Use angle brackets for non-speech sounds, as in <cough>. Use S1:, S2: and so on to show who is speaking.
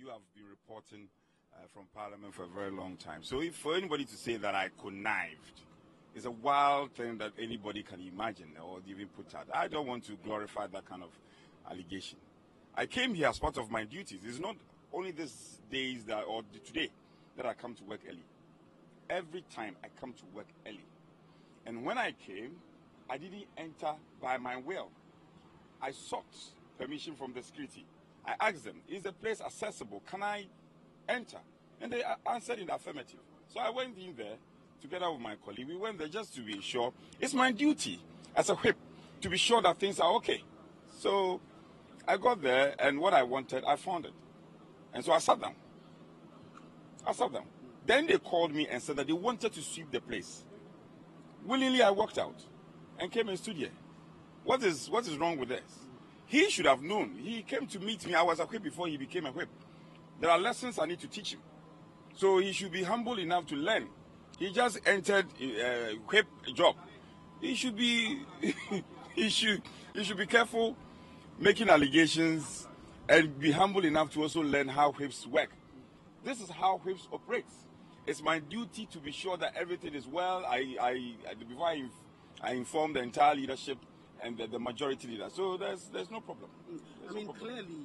S1: you have been reporting uh, from Parliament for a very long time. So if for anybody to say that I connived, is a wild thing that anybody can imagine or even put out. I don't want to glorify that kind of allegation. I came here as part of my duties. It's not only these days that or today that I come to work early. Every time I come to work early. And when I came, I didn't enter by my will. I sought permission from the security. I asked them, is the place accessible? Can I enter? And they answered in the affirmative. So I went in there together with my colleague. We went there just to be sure. It's my duty as a whip to be sure that things are okay. So I got there and what I wanted, I found it. And so I sat down. I sat down. Then they called me and said that they wanted to sweep the place. Willingly, I walked out and came and stood here. What is, what is wrong with this? He should have known. He came to meet me. I was a whip before he became a whip. There are lessons I need to teach him. So he should be humble enough to learn. He just entered a uh, whip job. He should be <laughs> he should he should be careful making allegations and be humble enough to also learn how whips work. This is how whips operates. It's my duty to be sure that everything is well. I, I before I, I inform the entire leadership and the, the majority leader. So there's there's no problem. Mm. There's
S2: I mean,
S1: no problem.
S2: clearly.